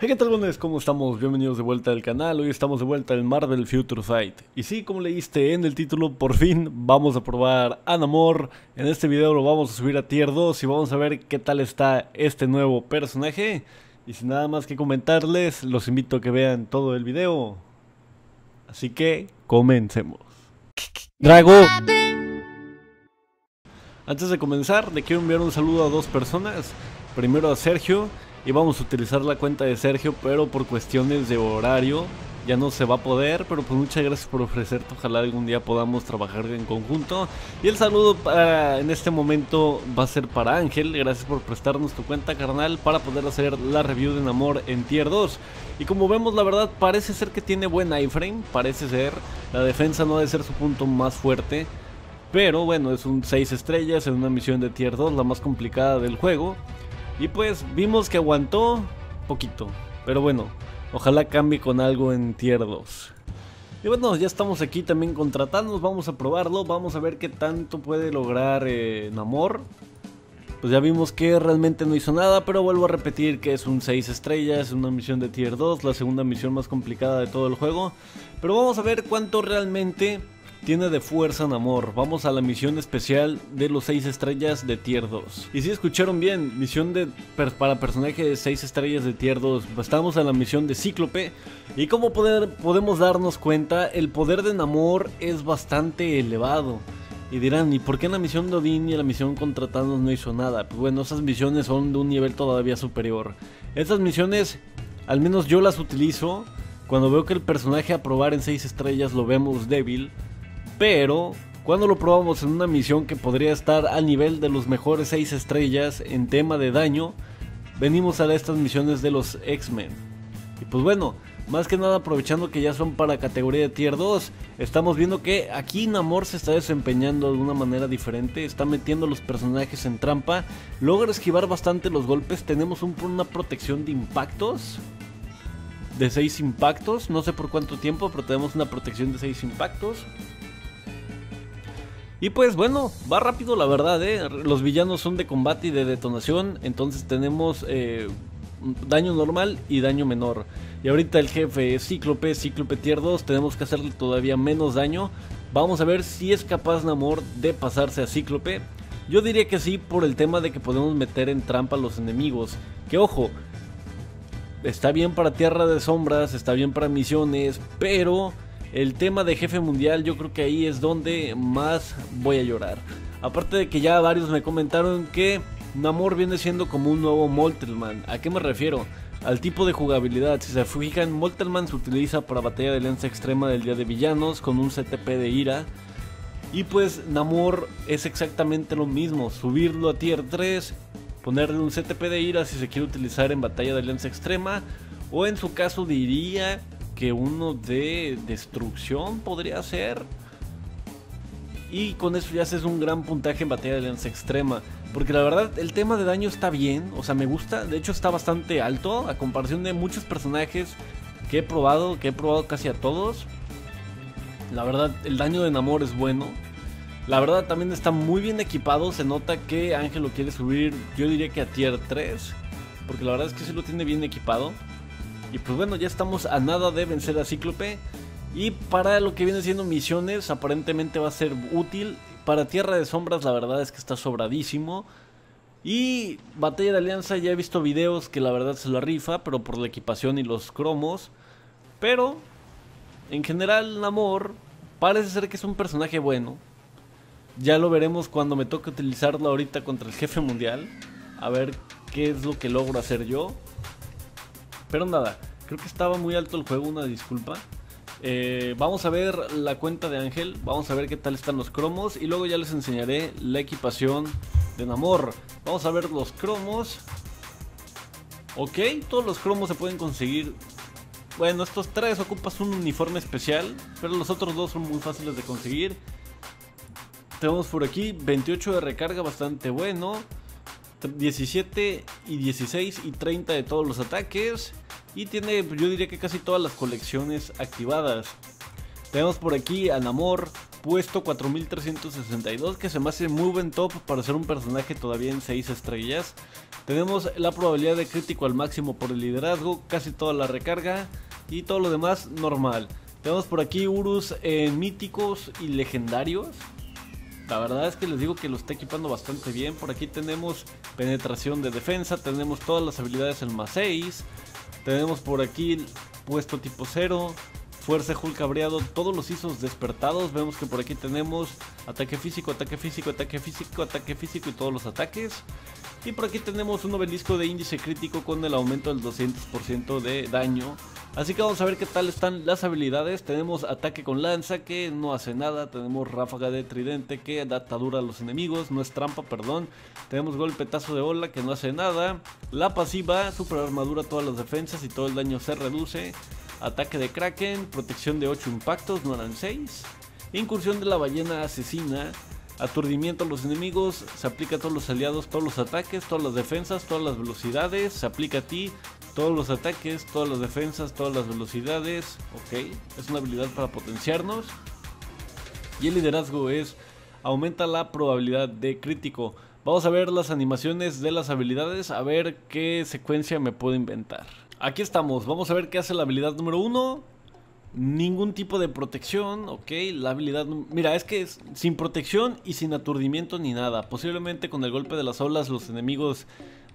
Hey, ¿qué tal, buenos? ¿Cómo estamos? Bienvenidos de vuelta al canal. Hoy estamos de vuelta en Marvel Future Fight. Y sí, como leíste en el título, por fin vamos a probar a Namor. En este video lo vamos a subir a Tier 2 y vamos a ver qué tal está este nuevo personaje. Y sin nada más que comentarles, los invito a que vean todo el video. Así que, comencemos. Drago. Antes de comenzar, le quiero enviar un saludo a dos personas. Primero a Sergio y vamos a utilizar la cuenta de Sergio, pero por cuestiones de horario ya no se va a poder, pero pues muchas gracias por ofrecerte, ojalá algún día podamos trabajar en conjunto. Y el saludo para, en este momento va a ser para Ángel, gracias por prestarnos tu cuenta carnal para poder hacer la review de Namor en Tier 2. Y como vemos la verdad parece ser que tiene buen iframe, parece ser, la defensa no debe ser su punto más fuerte. Pero bueno, es un 6 estrellas en una misión de Tier 2, la más complicada del juego. Y pues vimos que aguantó poquito. Pero bueno, ojalá cambie con algo en Tier 2. Y bueno, ya estamos aquí también contratando, vamos a probarlo, vamos a ver qué tanto puede lograr eh, Namor. Pues ya vimos que realmente no hizo nada, pero vuelvo a repetir que es un 6 estrellas, una misión de Tier 2, la segunda misión más complicada de todo el juego. Pero vamos a ver cuánto realmente tiene de fuerza Namor. Vamos a la misión especial de los 6 estrellas de Tier 2. Y si escucharon bien, misión de para personaje de 6 estrellas de Tier 2. Estamos en la misión de Cíclope. Y como poder, podemos darnos cuenta, el poder de Namor es bastante elevado. Y dirán, ¿y por qué en la misión de Odin y en la misión contra no hizo nada? Pues bueno, esas misiones son de un nivel todavía superior. Estas misiones, al menos yo las utilizo cuando veo que el personaje a probar en 6 estrellas lo vemos débil pero cuando lo probamos en una misión que podría estar al nivel de los mejores 6 estrellas en tema de daño, venimos a estas misiones de los X-Men. Y pues bueno, más que nada aprovechando que ya son para categoría de tier 2, estamos viendo que aquí Namor se está desempeñando de una manera diferente, está metiendo los personajes en trampa, logra esquivar bastante los golpes, tenemos una protección de impactos. De 6 impactos, no sé por cuánto tiempo, pero tenemos una protección de 6 impactos. Y pues bueno, va rápido la verdad, ¿eh? Los villanos son de combate y de detonación, entonces tenemos eh, daño normal y daño menor. Y ahorita el jefe es Cíclope, Cíclope tier 2, tenemos que hacerle todavía menos daño. Vamos a ver si es capaz Namor de pasarse a Cíclope. Yo diría que sí por el tema de que podemos meter en trampa a los enemigos. Que ojo, está bien para Tierra de Sombras, está bien para misiones, pero el tema de jefe mundial yo creo que ahí es donde más voy a llorar. Aparte de que ya varios me comentaron que Namor viene siendo como un nuevo Moltelman. ¿A qué me refiero? Al tipo de jugabilidad. Si se fijan, Moltelman se utiliza para batalla de alianza extrema del día de villanos con un CTP de ira. Y pues Namor es exactamente lo mismo. Subirlo a tier 3, ponerle un CTP de ira si se quiere utilizar en batalla de alianza extrema. O en su caso diría que uno de destrucción podría ser. Y con eso ya haces un gran puntaje en batalla de alianza extrema. Porque la verdad, el tema de daño está bien. O sea, me gusta. De hecho, está bastante alto. A comparación de muchos personajes que he probado. Que he probado casi a todos. La verdad, el daño de Namor es bueno. La verdad, también está muy bien equipado. Se nota que Ángel lo quiere subir. Yo diría que a tier 3. Porque la verdad es que sí lo tiene bien equipado. Y pues bueno, ya estamos a nada de vencer a Cíclope. Y para lo que viene siendo misiones, aparentemente va a ser útil. Para Tierra de Sombras, la verdad es que está sobradísimo. Y Batalla de Alianza, ya he visto videos que la verdad se la rifa, pero por la equipación y los cromos. Pero, en general, Namor parece ser que es un personaje bueno. Ya lo veremos cuando me toque utilizarlo ahorita contra el jefe mundial. A ver qué es lo que logro hacer yo. Pero nada, creo que estaba muy alto el juego, una disculpa. Eh, vamos a ver la cuenta de Ángel, vamos a ver qué tal están los cromos y luego ya les enseñaré la equipación de Namor. Vamos a ver los cromos. Ok, todos los cromos se pueden conseguir. Bueno, estos tres ocupas un uniforme especial, pero los otros dos son muy fáciles de conseguir. Tenemos por aquí 28 de recarga, bastante bueno. 17 y 16 y 30 de todos los ataques. Y tiene, yo diría que casi todas las colecciones activadas. Tenemos por aquí a Namor, puesto 4362, que se me hace muy buen top para ser un personaje todavía en 6 estrellas. Tenemos la probabilidad de crítico al máximo por el liderazgo, casi toda la recarga y todo lo demás normal. Tenemos por aquí Urus en míticos y legendarios. La verdad es que les digo que lo está equipando bastante bien. Por aquí tenemos penetración de defensa, tenemos todas las habilidades en más 6. Tenemos por aquí puesto tipo 0, fuerza Hulk cabreado, todos los ISOs despertados. Vemos que por aquí tenemos ataque físico, ataque físico, ataque físico, ataque físico y todos los ataques. Y por aquí tenemos un obelisco de índice crítico con el aumento del 200% de daño Así que vamos a ver qué tal están las habilidades. Tenemos ataque con lanza que no hace nada. Tenemos ráfaga de tridente que da atadura a los enemigos. No es trampa, perdón. Tenemos golpetazo de ola que no hace nada. La pasiva, super armadura todas las defensas y todo el daño se reduce. Ataque de kraken, protección de 8 impactos, no eran 6. Incursión de la ballena asesina. Aturdimiento a los enemigos, se aplica a todos los aliados, todos los ataques, todas las defensas, todas las velocidades, se aplica a ti, todos los ataques, todas las defensas, todas las velocidades. Ok, es una habilidad para potenciarnos. Y el liderazgo es aumenta la probabilidad de crítico. Vamos a ver las animaciones de las habilidades, a ver qué secuencia me puedo inventar. Aquí estamos, vamos a ver qué hace la habilidad número 1. Ningún tipo de protección, ok, la habilidad... Mira, es que es sin protección y sin aturdimiento ni nada. Posiblemente con el golpe de las olas los enemigos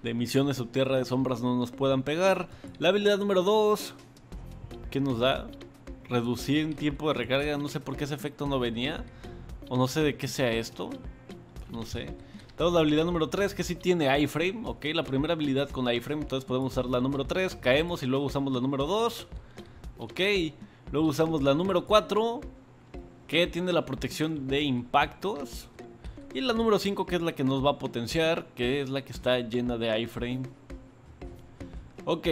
de misiones o tierra de sombras no nos puedan pegar. La habilidad número 2, ¿qué nos da? Reducir en tiempo de recarga, no sé por qué ese efecto no venía. O no sé de qué sea esto. No sé. Tenemos la habilidad número 3 que sí tiene iframe, ok, la primera habilidad con iframe, entonces podemos usar la número 3, caemos y luego usamos la número 2, ok, luego usamos la número 4 que tiene la protección de impactos, y la número 5 que es la que nos va a potenciar, que es la que está llena de iframe. Ok,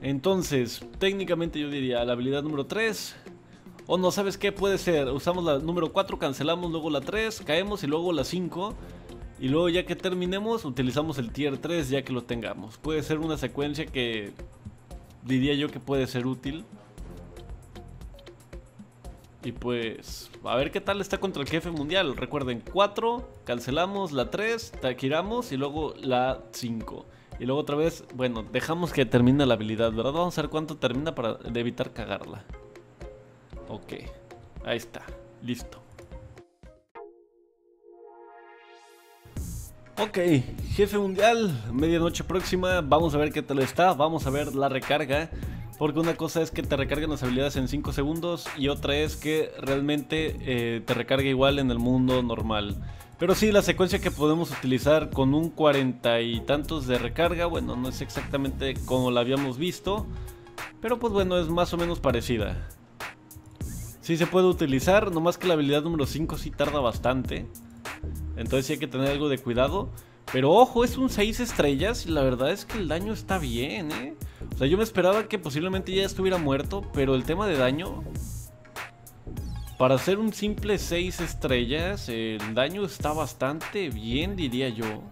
entonces técnicamente yo diría la habilidad número 3. O no, ¿sabes qué puede ser? Usamos la número 4, cancelamos luego la 3, caemos y luego la 5. Y luego ya que terminemos utilizamos el tier 3 ya que lo tengamos. Puede ser una secuencia que diría yo que puede ser útil. Y pues, a ver qué tal está contra el jefe mundial. Recuerden, 4, cancelamos la 3, taquiramos y luego la 5. Y luego otra vez, bueno, dejamos que termine la habilidad, ¿verdad? Vamos a ver cuánto termina para evitar cagarla. Ok, ahí está, listo. Ok, jefe mundial, medianoche próxima, vamos a ver qué tal está, vamos a ver la recarga. Porque una cosa es que te recarguen las habilidades en 5 segundos y otra es que realmente eh, te recargue igual en el mundo normal. Pero sí, la secuencia que podemos utilizar con un cuarenta y tantos de recarga, bueno, no es exactamente como la habíamos visto, pero pues bueno, es más o menos parecida. Sí se puede utilizar, nomás que la habilidad número 5 sí tarda bastante. Entonces sí hay que tener algo de cuidado. Pero ojo, es un 6 estrellas y la verdad es que el daño está bien, ¿eh? O sea, yo me esperaba que posiblemente ya estuviera muerto, pero el tema de daño... Para ser un simple 6 estrellas, el daño está bastante bien, diría yo.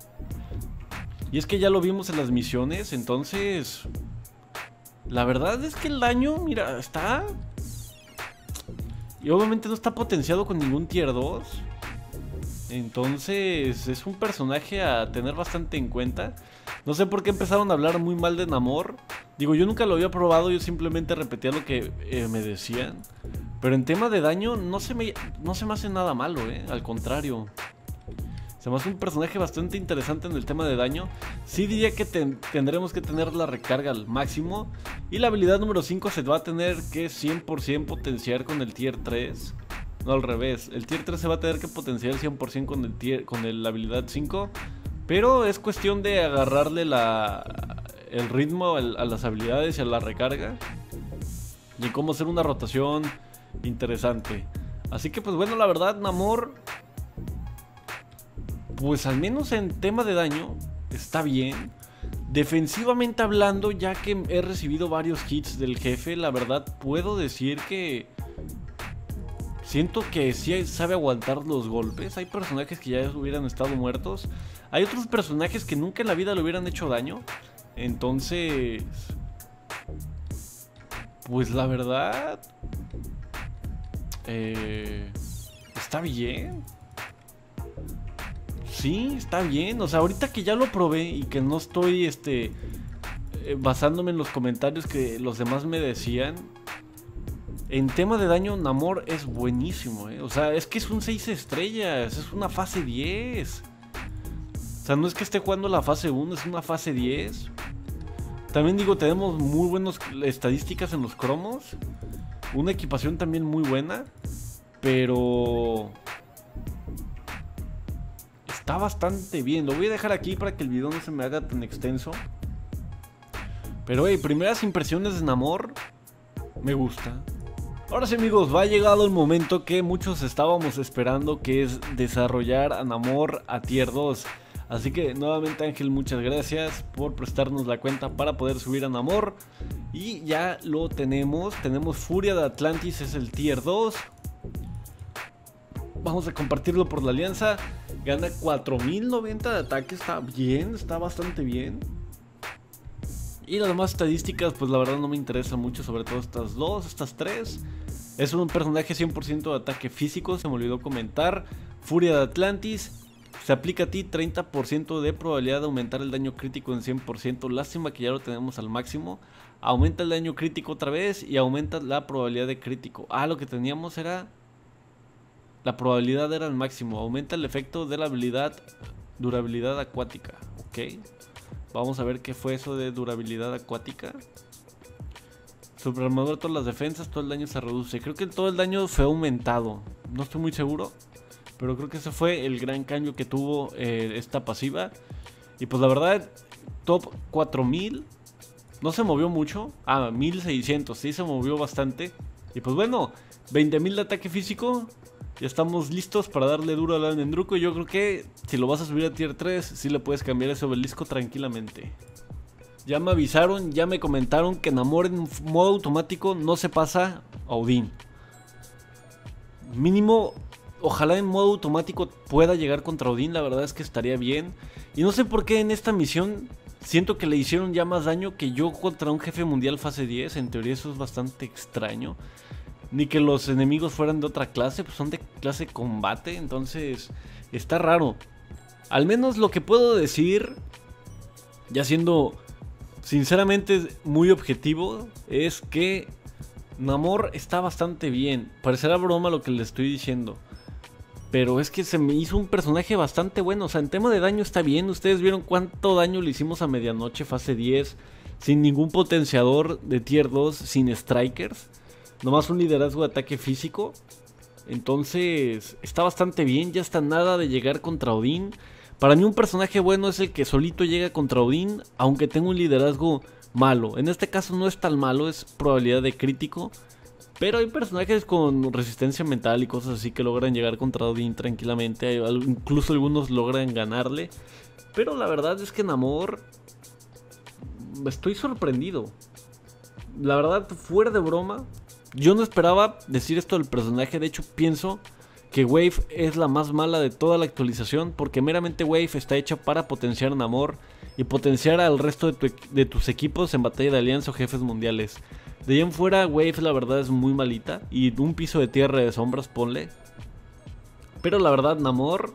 Y es que ya lo vimos en las misiones, entonces... La verdad es que el daño, mira, está... Y obviamente no está potenciado con ningún tier 2. Entonces es un personaje a tener bastante en cuenta. No sé por qué empezaron a hablar muy mal de Namor. Digo, yo nunca lo había probado, yo simplemente repetía lo que eh, me decían. Pero en tema de daño no se, me, no se me hace nada malo, ¿eh? Al contrario. Se me hace un personaje bastante interesante en el tema de daño. Sí diría que tendremos que tener la recarga al máximo. Y la habilidad número 5 se va a tener que 100% potenciar con el tier 3. No, al revés. El tier 3 se va a tener que potenciar 100% con, el con la habilidad 5. Pero es cuestión de agarrarle la, el ritmo a las habilidades y a la recarga. Y cómo hacer una rotación interesante. Así que pues bueno, la verdad, Namor... Pues al menos en tema de daño está bien. Defensivamente hablando, ya que he recibido varios hits del jefe, la verdad puedo decir que Siento que sí sabe aguantar los golpes. Hay personajes que ya hubieran estado muertos. Hay otros personajes que nunca en la vida le hubieran hecho daño. Entonces... Pues la verdad... Eh, está bien. Sí, está bien. O sea, ahorita que ya lo probé y que no estoy este eh, basándome en los comentarios que los demás me decían. En tema de daño, Namor es buenísimo, ¿eh? O sea, es que es un 6 estrellas, es una fase 10. O sea, no es que esté jugando la fase 1, es una fase 10. También digo, tenemos muy buenas estadísticas en los cromos. Una equipación también muy buena. Pero... Está bastante bien. Lo voy a dejar aquí para que el video no se me haga tan extenso. Pero, hey, primeras impresiones de Namor. Me gusta. Ahora sí amigos, va llegado el momento que muchos estábamos esperando, que es desarrollar a Namor a Tier 2. Así que nuevamente Ángel, muchas gracias por prestarnos la cuenta para poder subir a Namor. Y ya lo tenemos, tenemos Furia de Atlantis, es el Tier 2. Vamos a compartirlo por la alianza. Gana 4090 de ataque, está bien, está bastante bien. Y las demás estadísticas, pues la verdad no me interesa mucho, sobre todo estas dos, estas tres. Es un personaje 100% de ataque físico, se me olvidó comentar. Furia de Atlantis, se aplica a ti 30% de probabilidad de aumentar el daño crítico en 100%. Lástima que ya lo tenemos al máximo. Aumenta el daño crítico otra vez y aumenta la probabilidad de crítico. Ah, lo que teníamos era... La probabilidad era al máximo. Aumenta el efecto de la habilidad durabilidad acuática. Ok. Vamos a ver qué fue eso de durabilidad acuática. Superarmadura todas las defensas, todo el daño se reduce. Creo que todo el daño fue aumentado. No estoy muy seguro. Pero creo que ese fue el gran cambio que tuvo eh, esta pasiva. Y pues la verdad, top 4000. No se movió mucho. Ah, 1600. Sí se movió bastante. Y pues bueno, 20.000 de ataque físico. Ya estamos listos para darle duro al Almendruco. Yo creo que si lo vas a subir a tier 3, sí le puedes cambiar ese obelisco tranquilamente. Ya me avisaron, ya me comentaron que Namor en modo automático no se pasa a Odín. Mínimo Ojalá en modo automático pueda llegar contra Odín, la verdad es que estaría bien. Y no sé por qué en esta misión siento que le hicieron ya más daño que yo contra un jefe mundial fase 10. En teoría eso es bastante extraño. Ni que los enemigos fueran de otra clase, pues son de clase combate, entonces está raro. Al menos lo que puedo decir, ya siendo sinceramente muy objetivo, es que Namor está bastante bien. Parecerá broma lo que le estoy diciendo. Pero es que se me hizo un personaje bastante bueno. O sea, en tema de daño está bien. Ustedes vieron cuánto daño le hicimos a medianoche, fase 10. Sin ningún potenciador de tier 2, sin strikers. Nomás un liderazgo de ataque físico. Entonces, está bastante bien. Ya está nada de llegar contra Odín. Para mí un personaje bueno es el que solito llega contra Odín, aunque tenga un liderazgo malo. En este caso no es tan malo, es probabilidad de crítico. Pero hay personajes con resistencia mental y cosas así que logran llegar contra Odin tranquilamente. incluso algunos logran ganarle. Pero la verdad es que en Amor estoy sorprendido. La verdad, fuera de broma, yo no esperaba decir esto del personaje. De hecho, pienso que Wave es la más mala de toda la actualización. Porque meramente Wave está hecha para potenciar en Amor y potenciar al resto de, de tus equipos en batalla de alianza o jefes mundiales. De ahí en fuera, Wave la verdad es muy malita. Y un piso de tierra de sombras, ponle. Pero la verdad, Namor.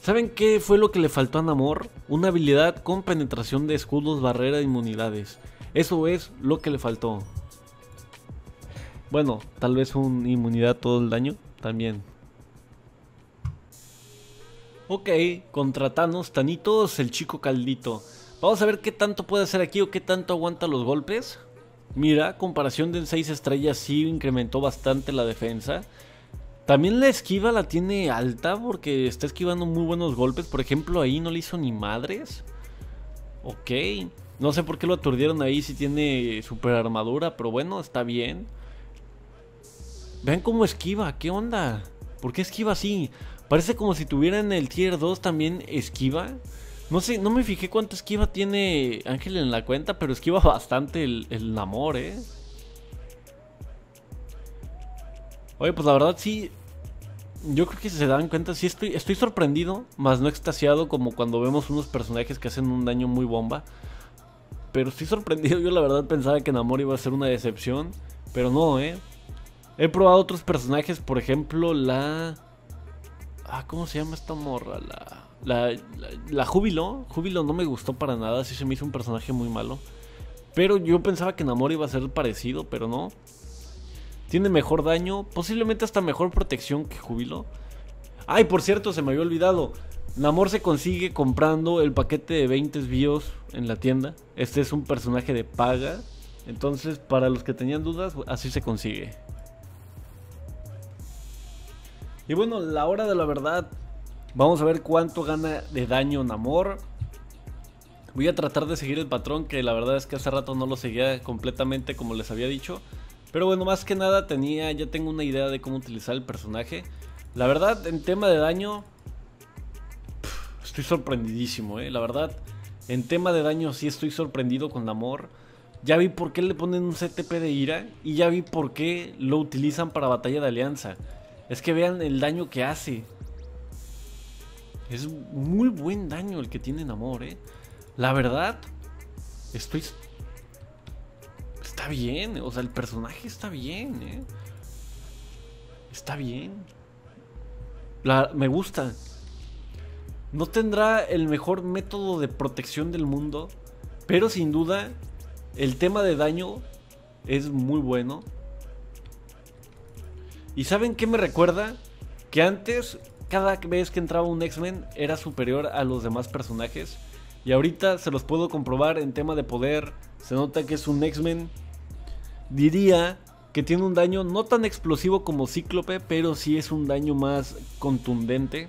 ¿Saben qué fue lo que le faltó a Namor? Una habilidad con penetración de escudos, barrera e inmunidades. Eso es lo que le faltó. Bueno, tal vez una inmunidad todo el daño también. Ok, contra Thanos, Tanitos, el chico caldito. Vamos a ver qué tanto puede hacer aquí o qué tanto aguanta los golpes. Mira, comparación de 6 estrellas sí incrementó bastante la defensa. También la esquiva la tiene alta porque está esquivando muy buenos golpes. Por ejemplo, ahí no le hizo ni madres. Ok. No sé por qué lo aturdieron ahí si tiene super armadura, pero bueno, está bien. Vean cómo esquiva, ¿qué onda? ¿Por qué esquiva así? Parece como si tuviera en el tier 2 también esquiva. No sé, no me fijé cuánto esquiva tiene Ángel en la cuenta, pero esquiva bastante el, el amor, ¿eh? Oye, pues la verdad sí. Yo creo que si se dan cuenta, sí estoy, estoy sorprendido, más no extasiado como cuando vemos unos personajes que hacen un daño muy bomba. Pero estoy sorprendido, yo la verdad pensaba que Namor iba a ser una decepción, pero no, ¿eh? He probado otros personajes, por ejemplo, la... Ah, ¿cómo se llama esta morra? La... La, Júbilo. Júbilo no me gustó para nada, sí se me hizo un personaje muy malo. Pero yo pensaba que Namor iba a ser parecido, pero no. Tiene mejor daño, posiblemente hasta mejor protección que Júbilo. Ay, por cierto, se me había olvidado. Namor se consigue comprando el paquete de 20 bios en la tienda. Este es un personaje de paga. Entonces, para los que tenían dudas, así se consigue. Y bueno, la hora de la verdad. Vamos a ver cuánto gana de daño Namor. Voy a tratar de seguir el patrón, que la verdad es que hace rato no lo seguía completamente como les había dicho. Pero bueno, más que nada tenía, ya tengo una idea de cómo utilizar el personaje. La verdad, en tema de daño, estoy sorprendidísimo, eh. La verdad, en tema de daño sí estoy sorprendido con Namor. Ya vi por qué le ponen un CTP de ira y ya vi por qué lo utilizan para batalla de alianza. Es que vean el daño que hace. Es muy buen daño el que tiene Namor, eh. La verdad, estoy... Está bien, o sea, el personaje está bien, ¿eh? Está bien. La, me gusta. No tendrá el mejor método de protección del mundo, pero sin duda el tema de daño es muy bueno. ¿Y saben qué me recuerda? Que antes, cada vez que entraba un X-Men, era superior a los demás personajes. Y ahorita se los puedo comprobar en tema de poder. Se nota que es un X-Men. Diría que tiene un daño no tan explosivo como Cíclope, pero sí es un daño más contundente.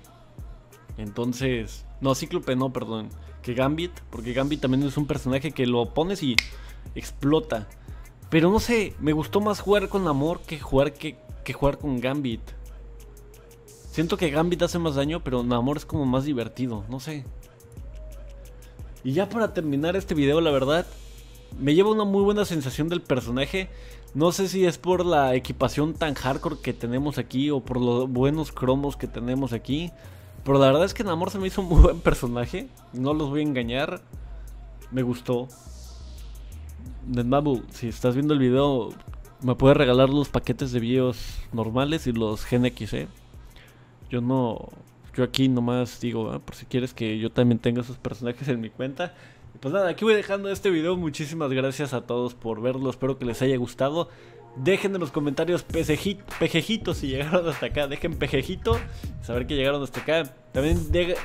Entonces, no, Cíclope no, perdón, que Gambit, porque Gambit también es un personaje que lo pones y explota. Pero no sé, me gustó más jugar con Amor que jugar, que, que jugar con Gambit. Siento que Gambit hace más daño, pero Namor es como más divertido, no sé. Y ya para terminar este video, la verdad, me lleva una muy buena sensación del personaje. No sé si es por la equipación tan hardcore que tenemos aquí o por los buenos cromos que tenemos aquí. Pero la verdad es que Namor se me hizo un muy buen personaje. No los voy a engañar. Me gustó. Netmabu, si estás viendo el video, me puedes regalar los paquetes de bios normales y los GNX, ¿eh? Yo no, yo aquí nomás digo, ah, por si quieres que yo también tenga esos personajes en mi cuenta. Pues nada, aquí voy dejando este video. Muchísimas gracias a todos por verlo. Espero que les haya gustado. Dejen en los comentarios pejejitos si llegaron hasta acá. Dejen pejejito, saber que llegaron hasta acá. También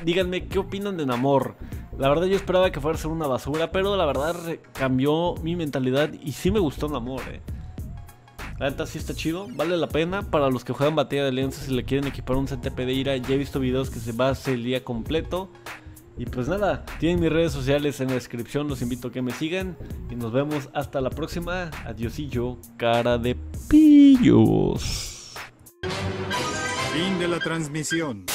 díganme qué opinan de Namor. La verdad yo esperaba que fuera a ser una basura, pero la verdad cambió mi mentalidad y sí me gustó Namor, eh. La neta sí está chido, vale la pena. Para los que juegan batalla de alianza, si le quieren equipar un CTP de ira, ya he visto videos que se va a hacer el día completo. Y pues nada, tienen mis redes sociales en la descripción, los invito a que me sigan. Y nos vemos hasta la próxima. Adiosillo, cara de pillos. Fin de la transmisión.